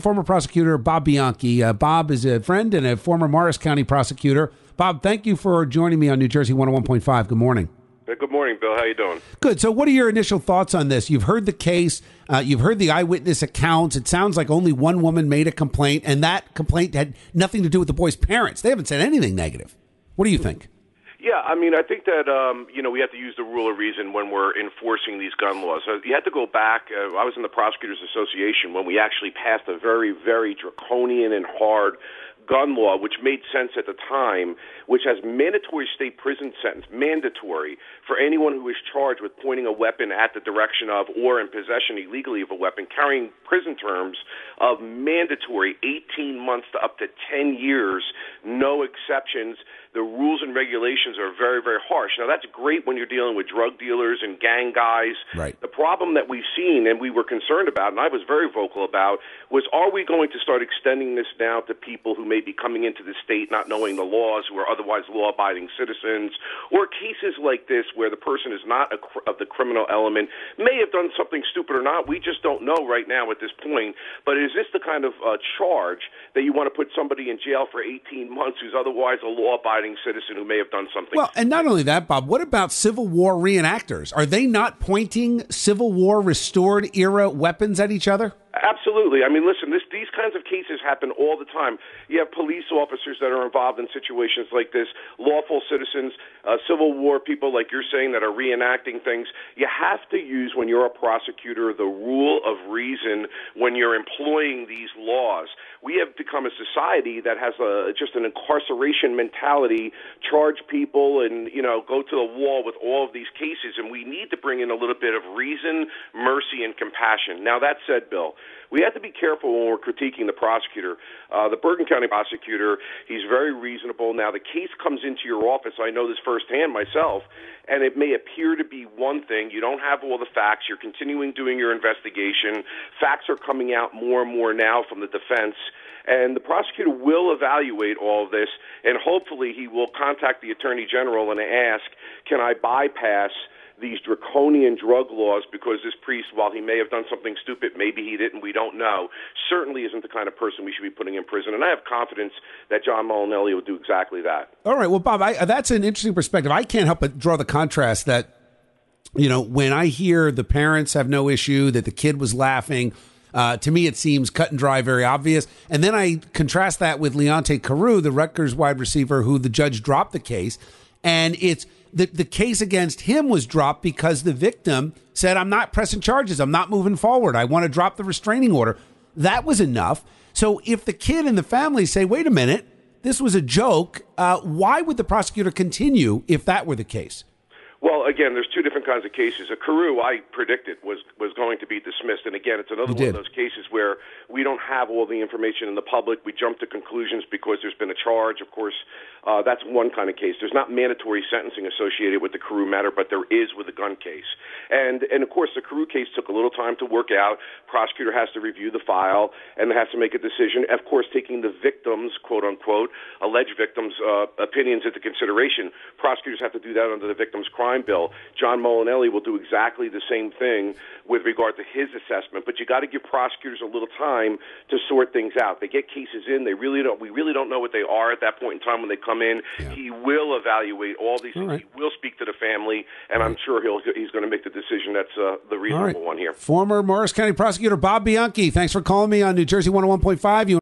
former prosecutor Bob Bianchi. Uh, Bob is a friend and a former Morris County prosecutor. Bob, thank you for joining me on New Jersey 101.5. Good morning. Good morning, Bill. How you doing? Good. So, what are your initial thoughts on this? You've heard the case. Uh, you've heard the eyewitness accounts. It sounds like only one woman made a complaint, and that complaint had nothing to do with the boy's parents. They haven't said anything negative. What do you think? Yeah, I mean, I think that um, you know we have to use the rule of reason when we're enforcing these gun laws. So you have to go back. Uh, I was in the Prosecutors Association when we actually passed a very, very draconian and hard gun law, which made sense at the time, which has mandatory state prison sentence, mandatory for anyone who is charged with pointing a weapon at the direction of or in possession illegally of a weapon, carrying prison terms of mandatory 18 months to up to 10 years, no exceptions the rules and regulations are very, very harsh. Now, that's great when you're dealing with drug dealers and gang guys. Right. The problem that we've seen and we were concerned about, and I was very vocal about, was are we going to start extending this now to people who may be coming into the state not knowing the laws, who are otherwise law abiding citizens, or cases like this where the person is not a, of the criminal element, may have done something stupid or not? We just don't know right now at this point. But is this the kind of uh, charge that you want to put somebody in jail for 18 months who's otherwise a law abiding abiding citizen who may have done something. Well, and not only that, Bob, what about Civil War reenactors? Are they not pointing Civil War restored era weapons at each other? Absolutely. I mean, listen, kinds of cases happen all the time. You have police officers that are involved in situations like this, lawful citizens, uh, Civil War people, like you're saying, that are reenacting things. You have to use, when you're a prosecutor, the rule of reason when you're employing these laws. We have become a society that has a, just an incarceration mentality, charge people and, you know, go to the wall with all of these cases. And we need to bring in a little bit of reason, mercy, and compassion. Now, that said, Bill, we have to be careful when we're critiquing the prosecutor. Uh, the Bergen County prosecutor, he's very reasonable. Now, the case comes into your office. I know this firsthand myself, and it may appear to be one thing. You don't have all the facts. You're continuing doing your investigation. Facts are coming out more and more now from the defense. And the prosecutor will evaluate all of this, and hopefully he will contact the attorney general and ask, can I bypass these draconian drug laws because this priest, while he may have done something stupid, maybe he didn't, we don't know, certainly isn't the kind of person we should be putting in prison. And I have confidence that John Molinelli will do exactly that. All right. Well, Bob, I, that's an interesting perspective. I can't help but draw the contrast that, you know, when I hear the parents have no issue, that the kid was laughing, uh, to me, it seems cut and dry, very obvious. And then I contrast that with Leonte Carroo, the Rutgers wide receiver, who the judge dropped the case. And it's the, the case against him was dropped because the victim said, I'm not pressing charges. I'm not moving forward. I want to drop the restraining order. That was enough. So if the kid and the family say, wait a minute, this was a joke, uh, why would the prosecutor continue if that were the case? Well, again, there's two different kinds of cases. A Carroo, I predicted, was was going to be dismissed, and again, it's another one of those cases where we don't have all the information in the public. We jump to conclusions because there's been a charge. Of course, uh, that's one kind of case. There's not mandatory sentencing associated with the Carroo matter, but there is with the gun case. And and of course, the Carroo case took a little time to work out. Prosecutor has to review the file and has to make a decision. Of course, taking the victims, quote unquote, alleged victims' uh, opinions into consideration. Prosecutors have to do that under the victims' crime crime bill. John Molinelli will do exactly the same thing with regard to his assessment. But you got to give prosecutors a little time to sort things out. They get cases in. They really don't. We really don't know what they are at that point in time when they come in. Yeah. He will evaluate all these all things. Right. He will speak to the family, and I'm sure he'll he's going to make the decision that's uh, the reasonable right. one here. Former Morris County prosecutor Bob Bianchi. Thanks for calling me on New Jersey 101.5. You